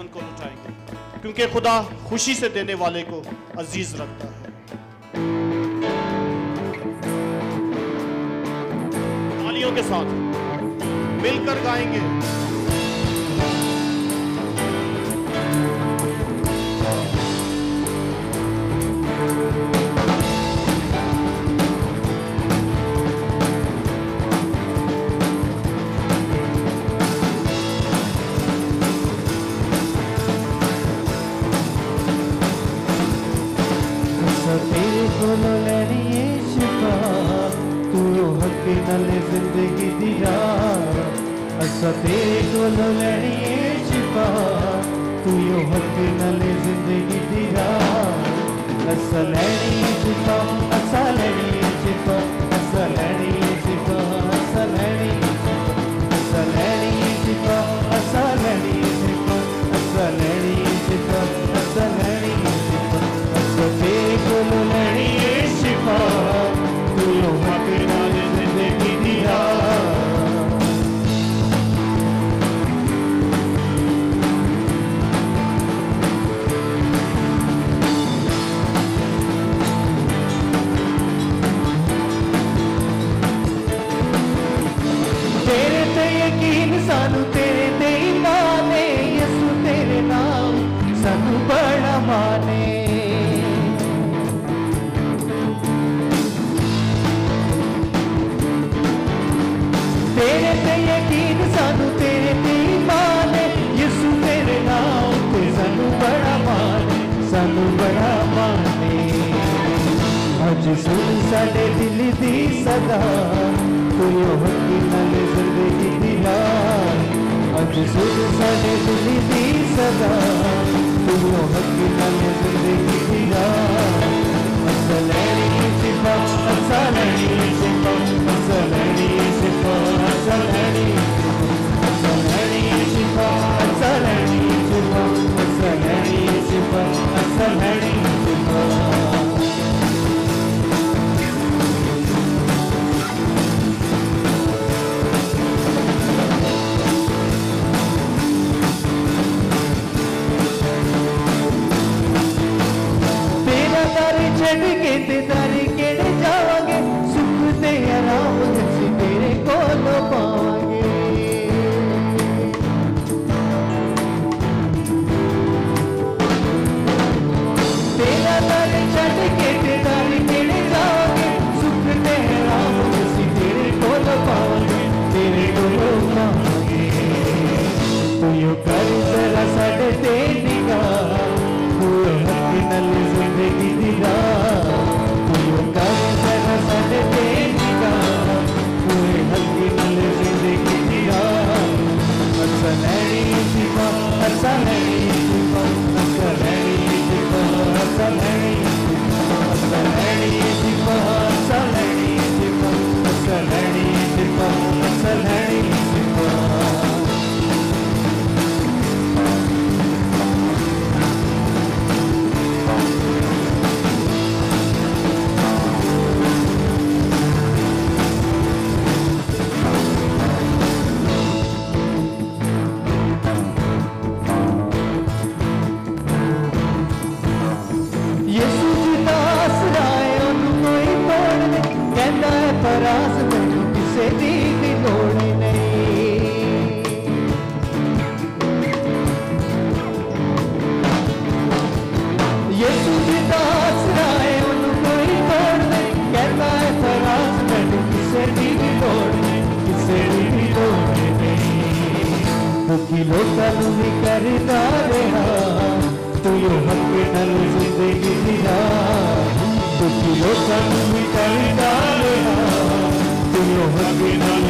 उनको लुटाएँगे। क्योंकि खुदा खुशी से देने वाले को अज़ीज़ रखता है। तालियों के साथ मिलकर गाएँगे। ਕੋਲੋਂ ਲੈਣੀ ਏ ਸ਼ਿਫਾ ਤੂੰ ਹੱਕ ਨਾਲ ਜ਼ਿੰਦਗੀ ਦੀ ਰਾਹ ਅਸਾਂ ਤੇਰੇ ਕੋਲੋਂ ਲੈਣੀ ਏ ਸ਼ਿਫਾ ਤੂੰ ਯੋ ਹੱਕ ਨਾਲ ਜ਼ਿੰਦਗੀ ਦੀ ਰਾਹ ਅਸਾਂ ਲੈਣੀ ਏ ਸ਼ਿਫਾ ਸਾਨੂੰ ਤੇਰੇ ਤੇ ਇਮਾਨ ਏ ਯਿਸੂ ਤੇਰੇ ਨਾਮ ਸਾਨੂੰ ਬੜਾ ਮਾਨੇ ਤੇਰੇ ਤੇ ਯਕੀਨ ਸਾਨੂੰ ਤੇਰੇ ਤੇ ਇਮਾਨ ਏ ਯਿਸੂ ਤੇਰੇ ਨਾਮ ਤੇ ਸਾਨੂੰ ਬੜਾ ਮਾਨੇ ਸਾਨੂੰ ਬੜਾ ਮਾਨੇ ਅੱਜ ਸੁਣ ਸਾਡੇ ਦਿਲ ਦੀ ਸਦਾ ਤੂੰ ਯੋ ਹੱਕੀ ਨਾਲ ਜ਼ਿੰਦਗੀ ਦੀ ਰਾਹ Acı sözü sadece bizi sana Bunu hak रट के ते सुख आराम तेरे को पा मुश्किलों सानू भी करदा रहा। तो तू यो हक नल ज़िंदगी तो भी रहा। तो तू यो हक नल